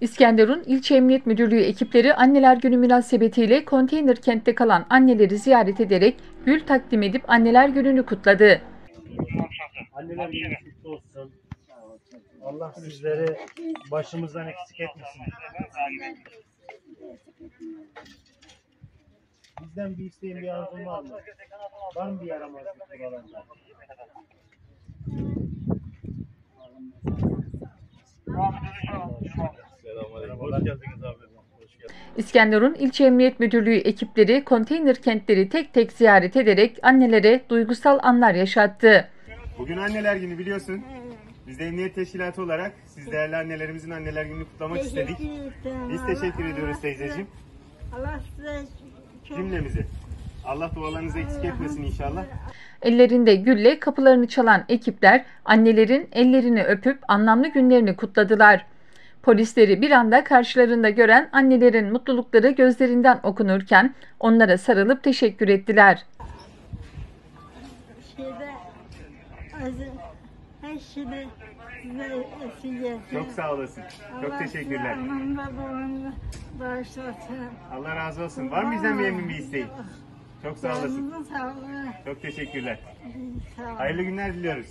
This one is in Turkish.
İskenderun İlçe Emniyet Müdürlüğü ekipleri Anneler Günü münasebetiyle konteyner kentte kalan anneleri ziyaret ederek gül takdim edip Anneler Günü'nü kutladı. Anneler olsun. Allah sizleri başımızdan eksik etmesin. Bizden bir isteğin bir arzun var mı? Var mı bir yaramazlık? İskenderun İlçe Emniyet Müdürlüğü ekipleri konteyner kentleri tek tek ziyaret ederek annelere duygusal anlar yaşattı. Bugün anneler günü biliyorsun. Biz de emniyet teşkilatı olarak siz değerli annelerimizin anneler gününü kutlamak istedik. Biz teşekkür ediyoruz teyzeciğim. Allah size Cümlemizi. Allah dualarınızı eksik etmesin inşallah. Ellerinde gülle kapılarını çalan ekipler annelerin ellerini öpüp anlamlı günlerini kutladılar. Polisleri bir anda karşılarında gören annelerin mutlulukları gözlerinden okunurken onlara sarılıp teşekkür ettiler. Çok sağ olasın. Çok teşekkürler. Allah razı olsun. Var mı bizden bir emin bir isteğin? Çok sağ olasın. Çok teşekkürler. Sağ olun. Hayırlı günler diliyoruz.